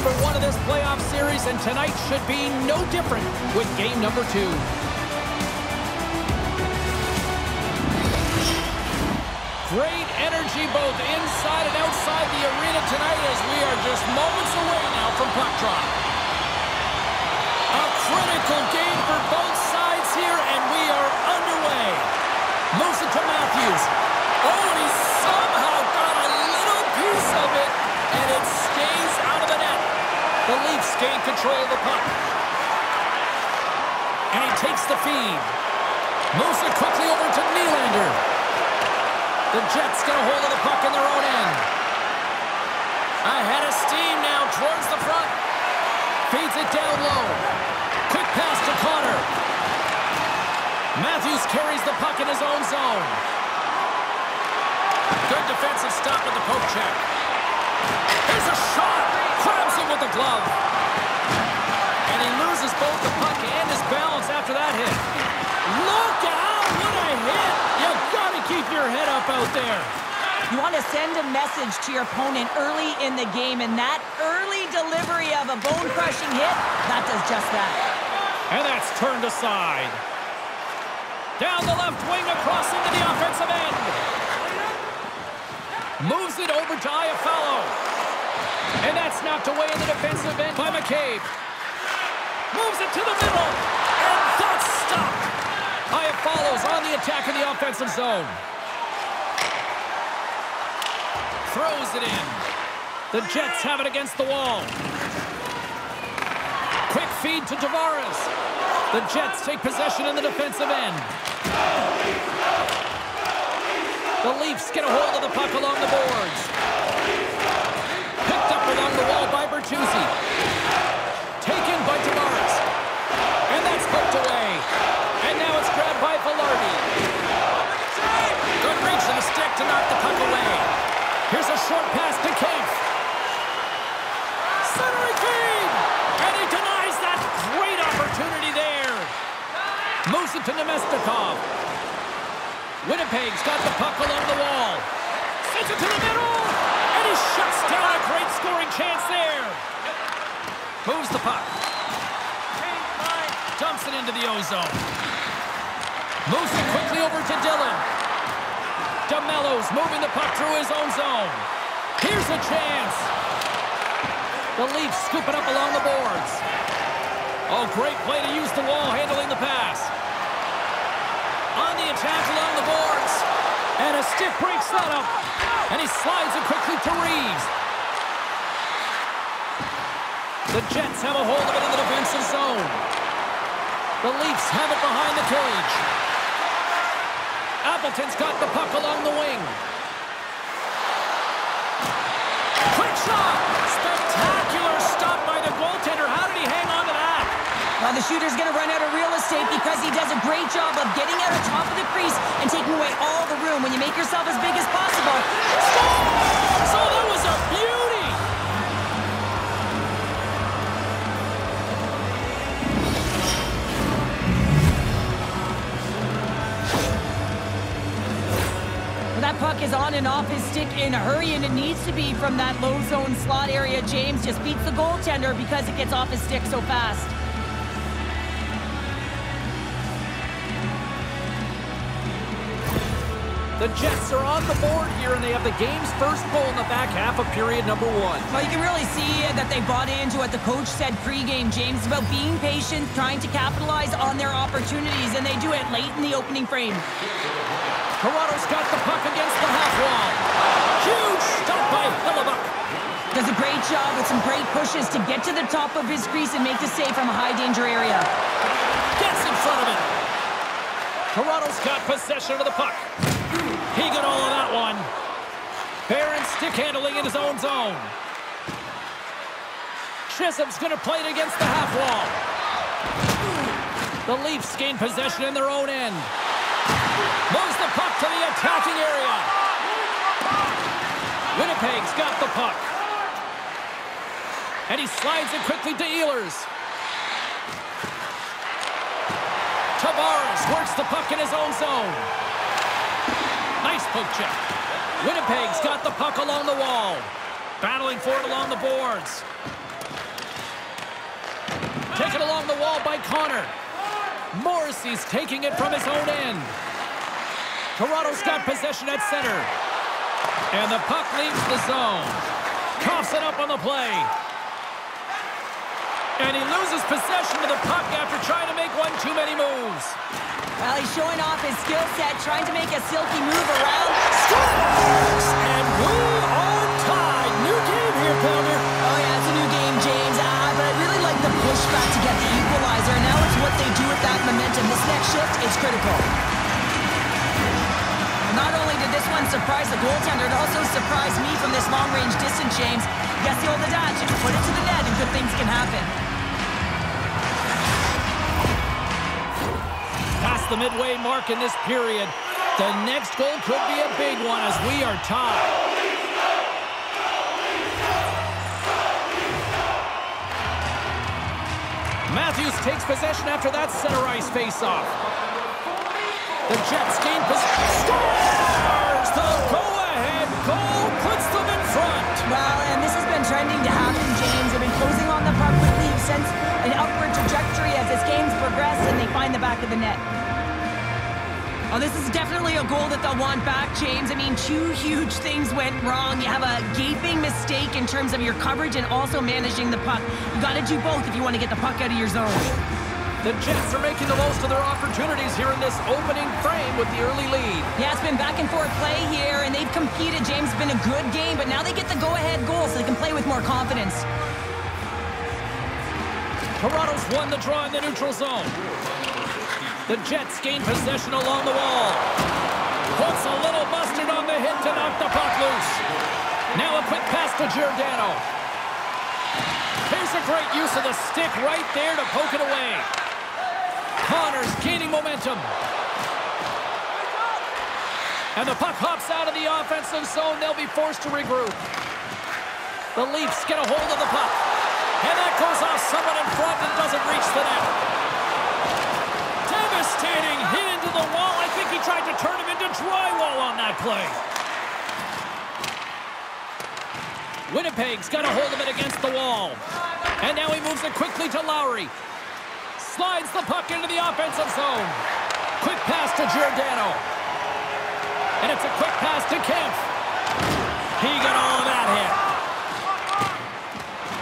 number one of this playoff series, and tonight should be no different with game number two. Great energy both inside and outside the arena tonight as we are just moments away now from puck drop. A critical game for both sides here, and we are underway. Moves it to Matthews. The Leafs gain control of the puck. And he takes the feed. Moves it quickly over to Nylander. The Jets get a hold of the puck in their own end. Ahead of steam now towards the front. Feeds it down low. Quick pass to Connor. Matthews carries the puck in his own zone. Good defensive stop with the poke check. Here's a shot. With the glove. And he loses both the puck and his balance after that hit. Look out! What a hit! You've got to keep your head up out there. You want to send a message to your opponent early in the game, and that early delivery of a bone-crushing hit, that does just that. And that's turned aside. Down the left wing across into the offensive end. Moves it over to Iafallo. And that's knocked away in the defensive end by McCabe. Moves it to the middle. And that's stopped. follows on the attack in the offensive zone. Throws it in. The Jets have it against the wall. Quick feed to Tavares. The Jets take possession in the defensive end. The Leafs get a hold of the puck along the boards. Bertuzzi. Taken by Tavares. And that's poked away. And now it's grabbed by Velarde. Good reach of the stick to knock the puck away. Here's a short pass to Kampf. Centering feed! And he denies that great opportunity there. Moves it to Namestnikov. Winnipeg's got the puck along the wall. Sends it to the middle. And he shuts down a great scoring chance there. Moves the puck. Dumps it into the ozone. Moves it quickly over to Dillon. DeMelo's moving the puck through his own zone. Here's a chance. The Leafs scoop it up along the boards. Oh, great play to use the wall handling the pass. On the attack along the boards. And a stick breaks that. And he slides it quickly to Reaves. The Jets have a hold of it in the defensive zone. The Leafs have it behind the cage. Appleton's got the puck along the wing. Quick shot! Spectacular stop by the goaltender. How did he hang on to that? Well, the shooter's going to run out of real estate because he does a great job of getting out of top of the crease and taking away all the room. When you make yourself as big as possible, score! So that was a beauty! That puck is on and off his stick in a hurry, and it needs to be from that low zone slot area. James just beats the goaltender because it gets off his stick so fast. The Jets are on the board here, and they have the game's first goal in the back half of period number one. Well, you can really see that they bought into what the coach said pregame, James, about being patient, trying to capitalize on their opportunities, and they do it late in the opening frame. Toronto's got the puck against the half wall. Huge stop by Hellebuyck. Does a great job with some great pushes to get to the top of his crease and make the save from a high-danger area. Gets in front of it. Toronto's got possession of the puck. He got all of that one. Barron stick handling in his own zone. Chisholm's going to play it against the half wall. The Leafs gain possession in their own end. Moves the puck to the attacking area. Winnipeg's got the puck. And he slides it quickly to Ehlers. Tavares works the puck in his own zone. Nice poke check. Winnipeg's got the puck along the wall. Battling for it along the boards. Taken along the wall by Connor. Morrissey's taking it from his own end. Toronto's got possession at center. And the puck leaves the zone. Coughs it up on the play. And he loses possession of the puck after trying to make one too many moves. Well, he's showing off his skill set, trying to make a silky move around. Scores! And we are tied. New game here, Pounder. Oh, yeah, it's a new game, James. Ah, but I really like the pushback to get the equalizer. Now it's what they do with that momentum. This next shift is critical. Surprise the goaltender, it also surprised me from this long-range distance, James. Old adage, put it to the net and good things can happen. Past the midway mark in this period. The next goal could be a big one as we are tied. Matthews takes possession after that center ice face-off. The Jets gain possession. Scores! The go-ahead goal puts them in front. Well, and this has been trending to happen, James. They've been closing on the puck quickly since an upward trajectory as this game's progressed, and they find the back of the net. Oh, this is definitely a goal that they'll want back, James. I mean, two huge things went wrong. You have a gaping mistake in terms of your coverage and also managing the puck. You got to do both if you want to get the puck out of your zone. The Jets are making the most of their opportunities here in this opening frame with the early lead. Yeah, it's been back and forth play here, and they've competed. James, it's been a good game, but now they get the go-ahead goal so they can play with more confidence. Toronto's won the draw in the neutral zone. The Jets gain possession along the wall. Puts a little mustard on the hit to knock the puck loose. Now a quick pass to Giordano. Here's a great use of the stick right there to poke it away. Connors gaining momentum. And the puck hops out of the offensive zone. They'll be forced to regroup. The Leafs get a hold of the puck. And that goes off someone in front and doesn't reach the net devastating hit into the wall. I think he tried to turn him into drywall on that play. Winnipeg's got a hold of it against the wall. And now he moves it quickly to Lowry. Slides the puck into the offensive zone. Quick pass to Giordano. And it's a quick pass to Kemp. He got all of that hit.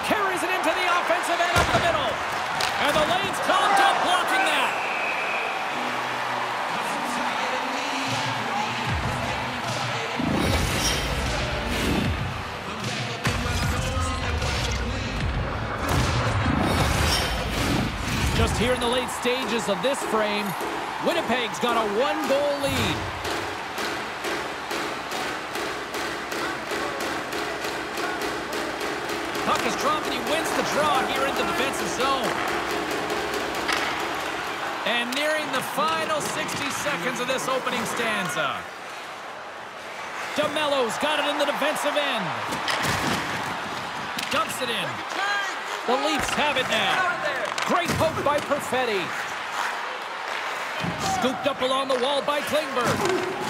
Carries it into the offensive end up the middle. And the lane's clogged up here in the late stages of this frame, Winnipeg's got a one-goal lead. Puck is dropped and he wins the draw here in the defensive zone. And nearing the final 60 seconds of this opening stanza. DeMelo's got it in the defensive end. Dumps it in. The Leafs have it now. Great poke by Perfetti. Scooped up along the wall by Klingberg.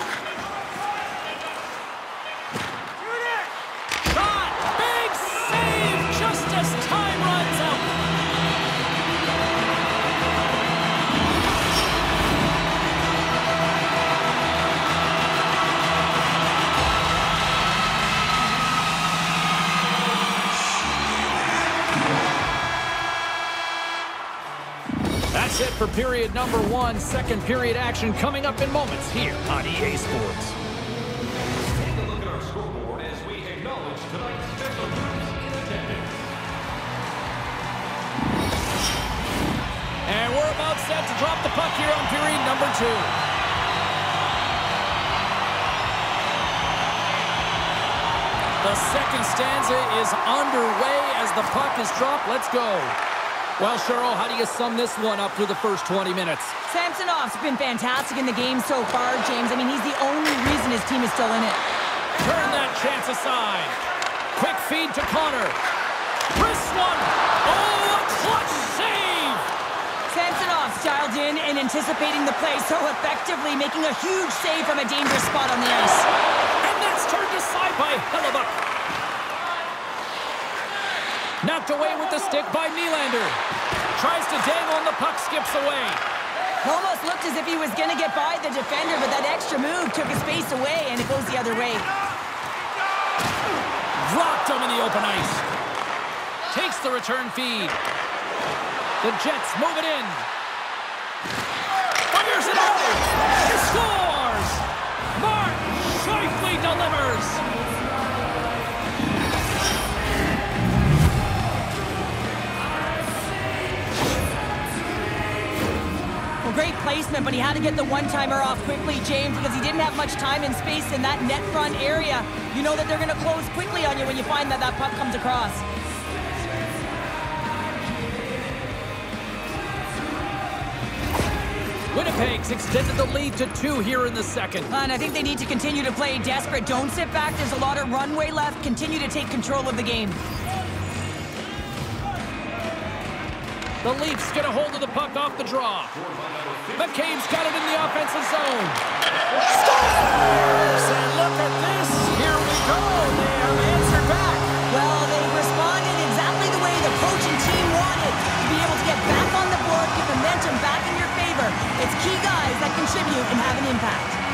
That's it for period number one. Second period action coming up in moments here on EA Sports. Take a look at our scoreboard as we acknowledge tonight's special troops in attendance. And we're about set to drop the puck here on period number two. The second stanza is underway as the puck is dropped. Let's go. Well, Cheryl, how do you sum this one up through the first 20 minutes? Samsonov's been fantastic in the game so far, James. I mean, he's the only reason his team is still in it. Turn that chance aside. Quick feed to Connor. Wrist one. Oh, a clutch save. Samsonov's dialed in and anticipating the play so effectively, making a huge save from a dangerous spot on the ice. And that's turned aside by Hellebuyck. Knocked away with the stick by Nylander. tries to dangle and the puck skips away. Almost looked as if he was going to get by the defender, but that extra move took his space away, and it goes the other way. Rocked him in the open ice. Takes the return feed. The Jets move it in. Fires it over. He scores! Mark Scheifele delivers. Great placement, but he had to get the one-timer off quickly, James, because he didn't have much time and space in that net front area. You know that they're going to close quickly on you when you find that that puck comes across. Winnipeg's extended the lead to two here in the second. And I think they need to continue to play desperate. Don't sit back. There's a lot of runway left. Continue to take control of the game. The Leafs get a hold of the puck off the draw. McCabe's got it in the offensive zone. Scores! And look at this. Here we go. They have answered back. Well, they responded exactly the way the coach and team wanted. To be able to get back on the board, get momentum back in your favor. It's key guys that contribute and have an impact.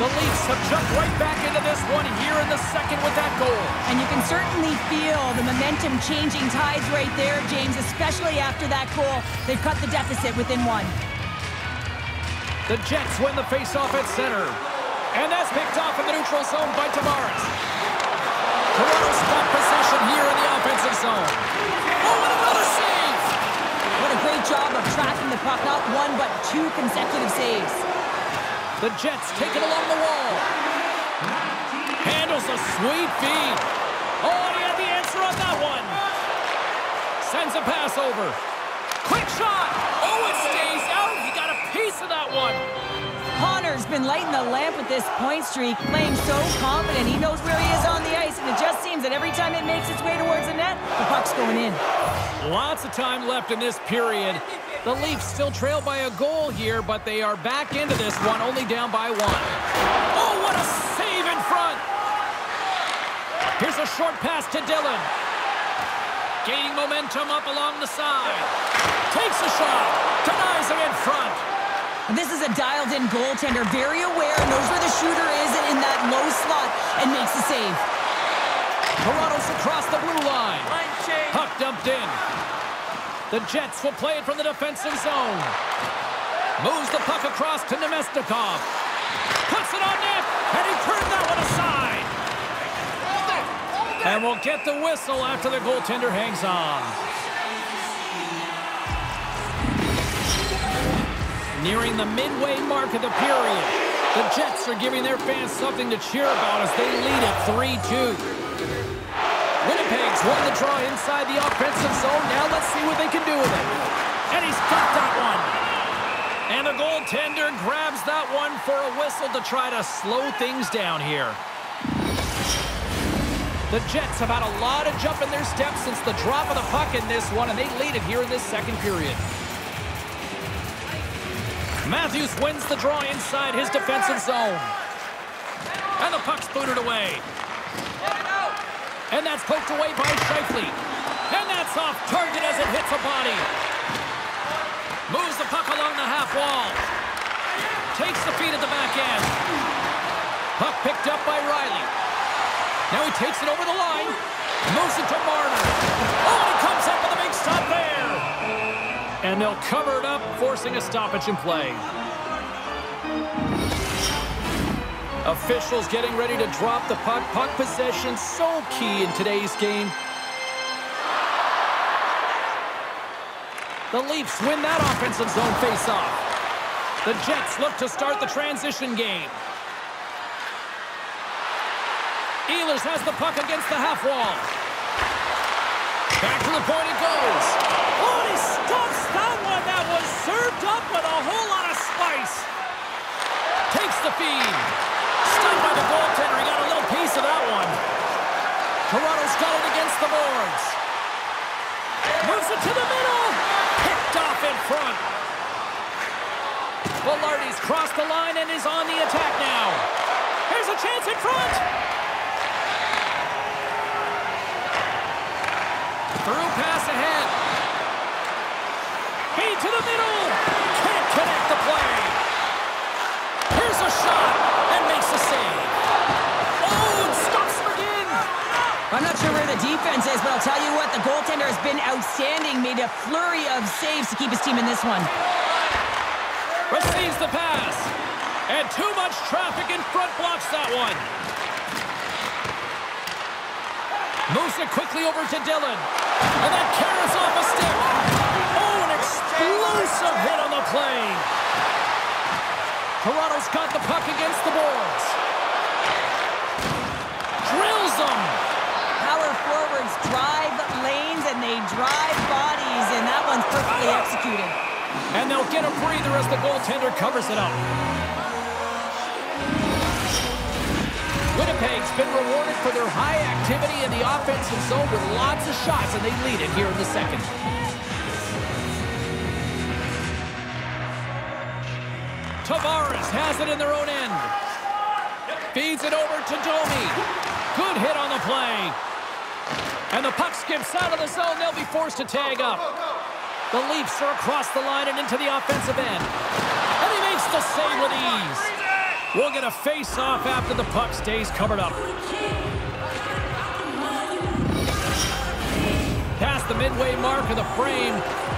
The Leafs have jumped right back into this one here in the second with that goal. And you can certainly feel the momentum changing tides right there, James, especially after that goal. They've cut the deficit within one. The Jets win the faceoff at center. And that's picked off in the neutral zone by Tavares. Toronto's got possession here in the offensive zone. Oh, and another save! What a great job of tracking the puck, not one but two consecutive saves. The Jets take it along the wall. Handles a sweet feed. Oh, he had the answer on that one. Sends a pass over. Quick shot. Oh, it stays out. He got a piece of that one. Connor's been lighting the lamp with this point streak, playing so confident. He knows where he is on the ice, and it just seems that every time it makes its way towards the net, the puck's going in. Lots of time left in this period. The Leafs still trail by a goal here, but they are back into this one, only down by one. Oh, what a save in front! Here's a short pass to Dillon. Gaining momentum up along the side. Takes a shot. Denies it in front. This is a dialed-in goaltender, very aware, knows where the shooter is in that low slot, and makes the save. Toronto's across the blue line. Puck dumped in. The Jets will play it from the defensive zone. Moves the puck across to Namestnikov. Puts it on net, and he turned that one aside. And we'll get the whistle after the goaltender hangs on. Nearing the midway mark of the period, the Jets are giving their fans something to cheer about as they lead it 3-2. Winnipeg's won the draw inside the offensive zone. Now let's see what they can do with it. And he's got that one. And the goaltender grabs that one for a whistle to try to slow things down here. The Jets have had a lot of jump in their steps since the drop of the puck in this one, and they lead it here in this second period. Matthews wins the draw inside his defensive zone. And the puck's booted away. And that's poked away by Scheifele. And that's off target as it hits a body. Moves the puck along the half wall. Takes the feed at the back end. Puck picked up by Rielly. Now he takes it over the line. Moves it to Marner. Oh, and he comes up with a big stop there. And they'll cover it up, forcing a stoppage in play. Officials getting ready to drop the puck. Puck possession so key in today's game. The Leafs win that offensive zone faceoff. The Jets look to start the transition game. Ehlers has the puck against the half wall. Back to the point it goes. Oh, he stops that one. That was served up with a whole lot of spice. Takes the feed. By the goaltender. He got a little piece of that one. Toronto's got it against the boards. Moves it to the middle. Picked off in front. Velarde's crossed the line and is on the attack now. Here's a chance in front. Through pass ahead. Feed to the middle. Can't connect the play. Here's a shot and makes the save. Oh, and stops him again. I'm not sure where the defense is, but I'll tell you what, the goaltender has been outstanding. Made a flurry of saves to keep his team in this one. Receives the pass. And too much traffic in front blocks that one. Moves it quickly over to Dillon. And then carries off a stick. Oh, an explosive hit on the play. Toronto's got the puck against the boards. Drills them. Power forwards drive lanes and they drive bodies, and that one's perfectly executed. And they'll get a breather as the goaltender covers it up. Winnipeg's been rewarded for their high activity in the offensive zone with lots of shots, and they lead it here in the second. Tavares has it in their own end. Feeds it over to Domi. Good hit on the play. And the puck skips out of the zone. They'll be forced to tag up. The Leafs are across the line and into the offensive end. And he makes the save with ease. We'll get a face-off after the puck stays covered up. Past the midway mark of the frame,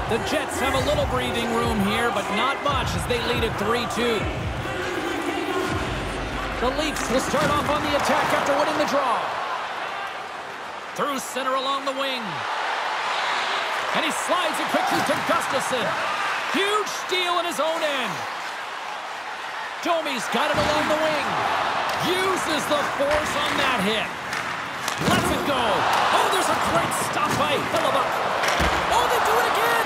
the Jets have a little breathing room here, but not much as they lead at 3-2. The Leafs will start off on the attack after winning the draw. Through center along the wing. And he slides it quickly to Gustafsson. Huge steal in his own end. Domi's got it along the wing. Uses the force on that hit. Lets it go. Oh, there's a great stop by Hellebuyck. Oh, they do it again.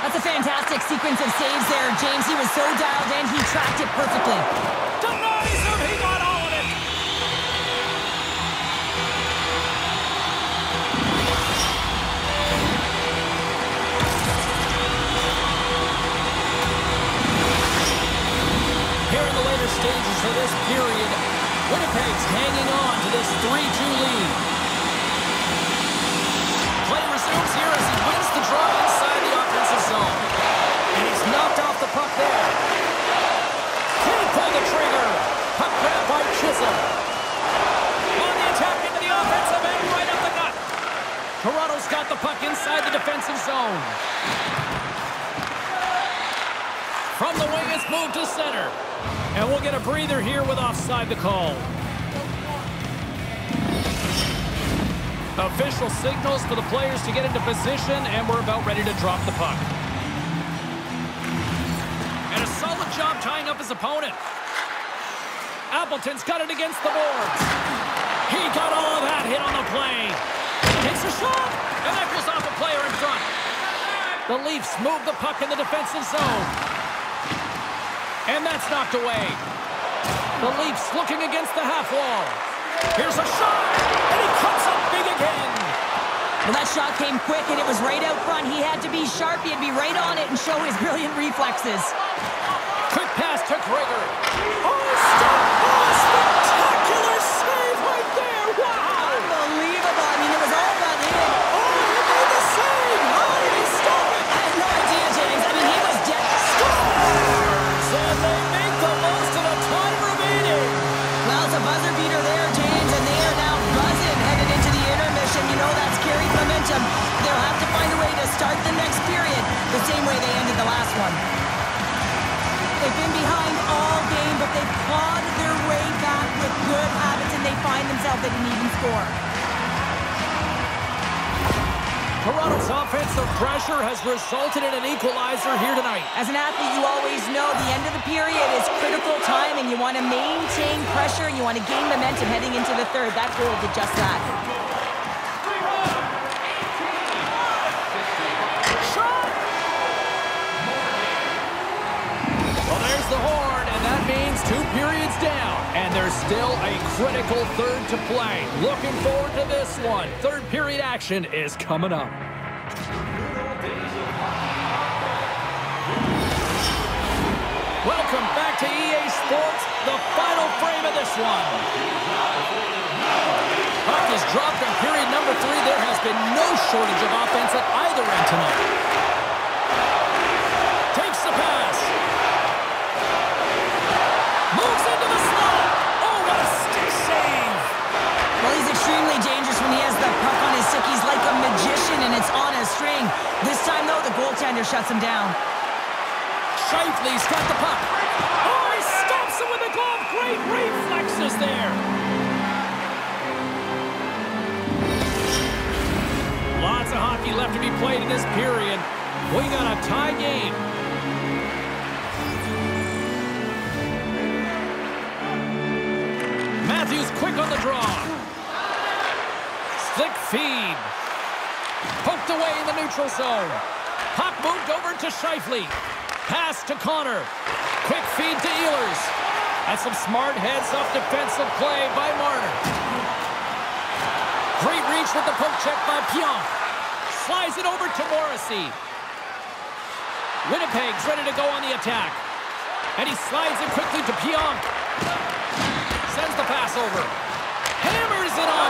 That's a fantastic sequence of saves there, James. He was so dialed in, he tracked it perfectly. Stages this period, Winnipeg's hanging on to this 3-2 lead. Play resumes here as he wins the draw inside the offensive zone. And he's knocked off the puck there. Can't pull the trigger. Puck grab by Chisholm. On the attack into the offensive right up the gut. Toronto's got the puck inside the defensive zone. From the wing, it's moved to center. And we'll get a breather here with offside the call. Official signals for the players to get into position, and we're about ready to drop the puck. And a solid job tying up his opponent. Appleton's got it against the boards. He got all of that hit on the play. Takes a shot, and that goes off a player in front. The Leafs move the puck in the defensive zone. And that's knocked away. The Leafs looking against the half wall. Here's a shot, and he comes up big again. Well, that shot came quick, and it was right out front. He had to be sharp. He had to be right on it and show his brilliant reflexes. Quick pass to Gregor. Oh, clawed their way back with good habits, and they find themselves at an even score. Toronto's offense, offensive pressure has resulted in an equalizer here tonight. As an athlete, you always know the end of the period is critical time, and you want to maintain pressure, and you want to gain momentum heading into the third. That goal did just that. Two periods down. And there's still a critical third to play. Looking forward to this one. Third period action is coming up. Welcome back to EA Sports, the final frame of this one. Puck is dropped in period number three. There has been no shortage of offense at either end tonight. Shuts him down. Scheifele's got the puck. Oh, he stops it with the glove. Great reflexes there. Lots of hockey left to be played in this period. We got a tie game. Matthews quick on the draw. Slick feed. Poked away in the neutral zone. Moved over to Scheifele. Pass to Connor. Quick feed to Ehlers. That's some smart heads-up defensive play by Marner. Great reach with the poke check by Pionk. Slides it over to Morrissey. Winnipeg's ready to go on the attack. And he slides it quickly to Pionk. Sends the pass over. Hammers it on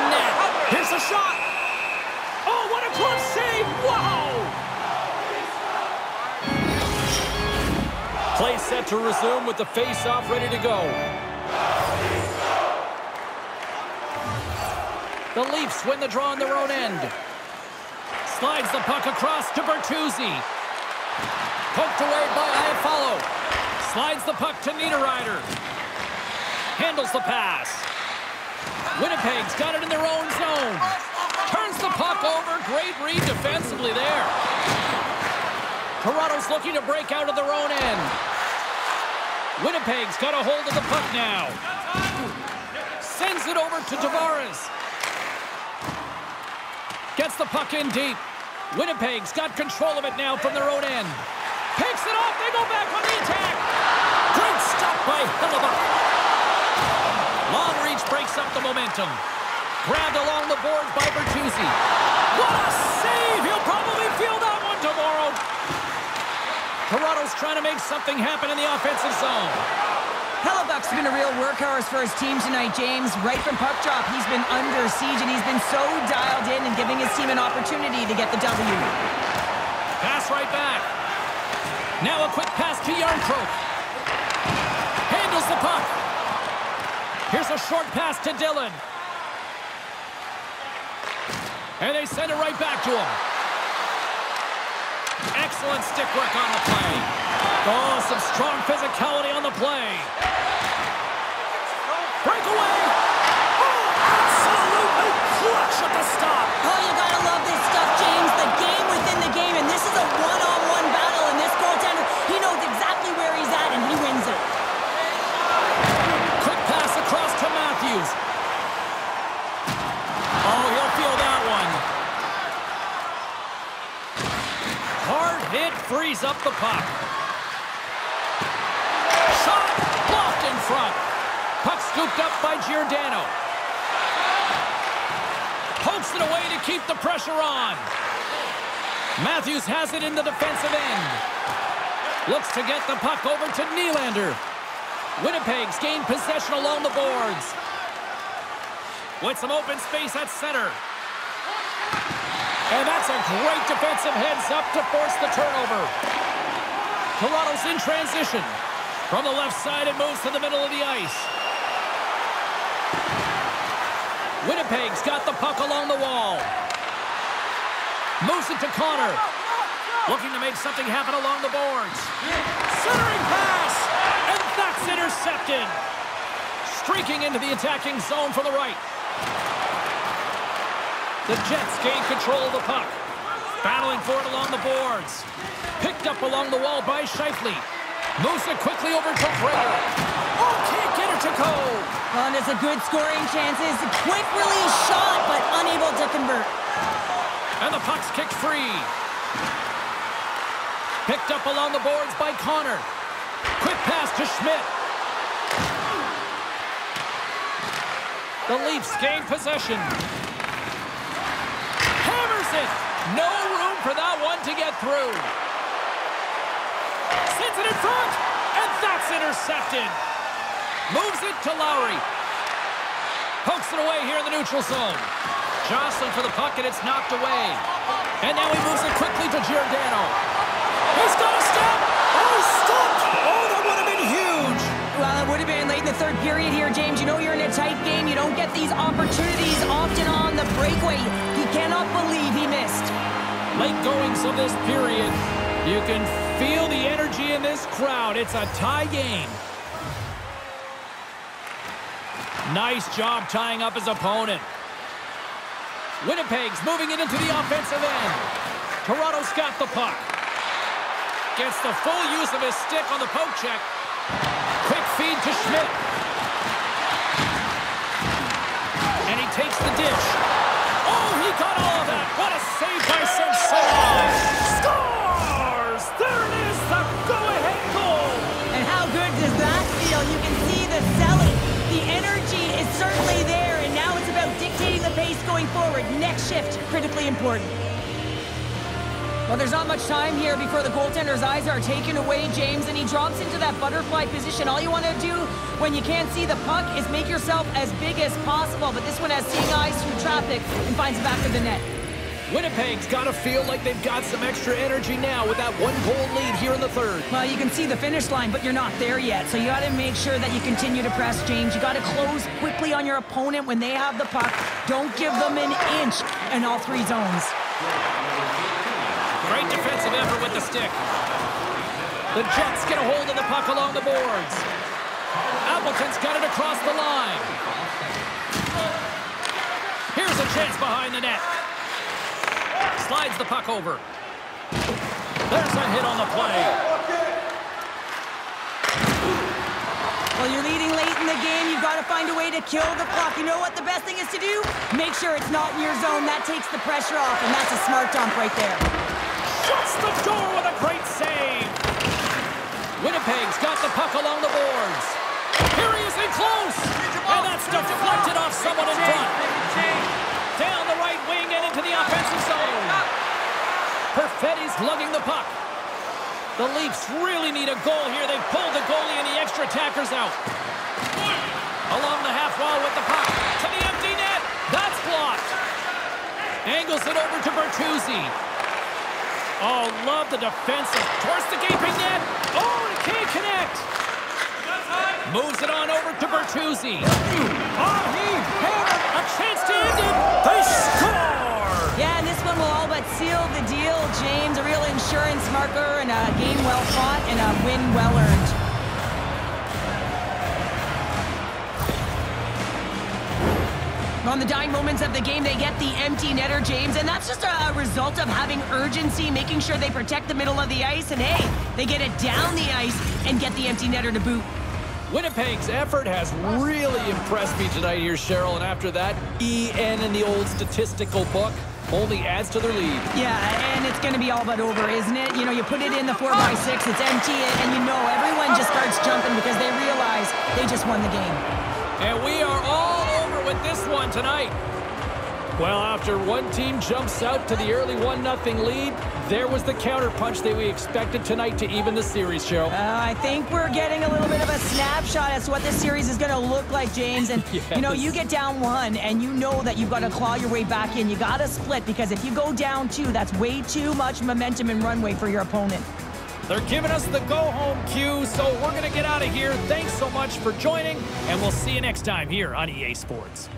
to resume with the face-off ready to go. The Leafs win the draw on their own end. Slides the puck across to Bertuzzi. Poked away by Iafallo. Slides the puck to Niederreiter. Handles the pass. Winnipeg's got it in their own zone. Turns the puck over. Great read defensively there. Toronto's looking to break out of their own end. Winnipeg's got a hold of the puck now. Sends it over to Tavares. Gets the puck in deep. Winnipeg's got control of it now from their own end. Picks it off. They go back on the attack. Great stop by Hellebuyck. Long reach breaks up the momentum. Grabbed along the boards by Bertuzzi. What a save! He'll probably feel that one tomorrow. Toronto's trying to make something happen in the offensive zone. Hellebuyck's been a real workhorse for his team tonight, James. Right from puck drop, he's been under siege, and he's been so dialed in and giving his team an opportunity to get the W. Pass right back. Now a quick pass to Jarnkrok. Handles the puck. Here's a short pass to Dillon. And they send it right back to him. Excellent stick work on the play. Oh, some strong physicality on the play. Breakaway. Oh, absolutely clutch at the stop. Oh, you gotta frees up the puck. Shot blocked in front. Puck scooped up by Giordano. Pokes it away to keep the pressure on. Matthews has it in the defensive end. Looks to get the puck over to Nylander. Winnipeg's gained possession along the boards. With some open space at center. And that's a great defensive heads up to force the turnover. Toronto's in transition. From the left side, it moves to the middle of the ice. Winnipeg's got the puck along the wall. Moves it to Connor. Looking to make something happen along the boards. Centering pass! And that's intercepted. Streaking into the attacking zone from the right. The Jets gain control of the puck. Battling for it along the boards. Picked up along the wall by Scheifele. Moves it quickly over to Prater. Oh, can't get it to go. Well, there's a good scoring chances. Quick release shot, but unable to convert. And the puck's kicked free. Picked up along the boards by Connor. Quick pass to Schmidt. The Leafs gain possession. No room for that one to get through. Sends it in front. And that's intercepted. Moves it to Lowry. Pokes it away here in the neutral zone. Jostling for the puck, and it's knocked away. And now he moves it quickly to Giordano. He's got a step! Oh, stopped! Oh, that would have been huge! Well, it would have been late in the third period here, James. You know you're in a tight game. You don't get these opportunities often on the breakaway. Cannot believe he missed. Late goings of this period. You can feel the energy in this crowd. It's a tie game. Nice job tying up his opponent. Winnipeg's moving it into the offensive end. Toronto's got the puck. Gets the full use of his stick on the poke check. Quick feed to Schmidt. And he takes the dish. Got all of that. What a save by Samsonov. Scores! There it is, the go-ahead goal. And how good does that feel? You can see the selling. The energy is certainly there, and now it's about dictating the pace going forward. Next shift, critically important. Well, there's not much time here before the goaltender's eyes are taken away, James, and he drops into that butterfly position. All you want to do when you can't see the puck is make yourself as big as possible, but this one has seeing eyes through traffic and finds the back of the net. Winnipeg's got to feel like they've got some extra energy now with that one-goal lead here in the third. Well, you can see the finish line, but you're not there yet. So you got to make sure that you continue to press, James. You got to close quickly on your opponent when they have the puck. Don't give them an inch in all three zones. Defensive effort with the stick. The Jets get a hold of the puck along the boards. Appleton's got it across the line. Here's a chance behind the net. Slides the puck over. There's a hit on the play. Well, you're leading late in the game. You've got to find a way to kill the clock. You know what the best thing is to do? Make sure it's not in your zone. That takes the pressure off, and that's a smart dump right there. Shuts the door with a great save. Winnipeg's got the puck along the boards. Here he is in close. And that's deflected off someone in front. Down the right wing and into the offensive zone. Perfetti's lugging the puck. The Leafs really need a goal here. They've pulled the goalie and the extra attackers out. Along the half wall with the puck. To the empty net. That's blocked. Angles it over to Bertuzzi. Oh, love the defensive. Towards the gaping net. Oh, and it can't connect. Moves it on over to Bertuzzi. Oh, he had a chance to end it. They score! Yeah, and this one will all but seal the deal, James. A real insurance marker and a game well fought and a win well earned. On the dying moments of the game, they get the empty netter, James, and that's just a result of having urgency, making sure they protect the middle of the ice, and hey, they get it down the ice and get the empty netter to boot. Winnipeg's effort has really impressed me tonight here, Cheryl, and after that, EN in the old statistical book only adds to their lead. Yeah, and it's going to be all but over, isn't it? You know, you put it in the 4x6, it's empty, and you know everyone just starts jumping because they realize they just won the game. And we are all with this one tonight. Well, after one team jumps out to the early 1-0 lead, there was the counterpunch that we expected tonight to even the series, Cheryl. Uh, I think we're getting a little bit of a snapshot as to what this series is going to look like, James. And, Yes. you know, you get down one, and you know that you've got to claw your way back in. You got to split, because if you go down two, that's way too much momentum and runway for your opponent. They're giving us the go-home cue, so we're going to get out of here. Thanks so much for joining, and we'll see you next time here on EA Sports.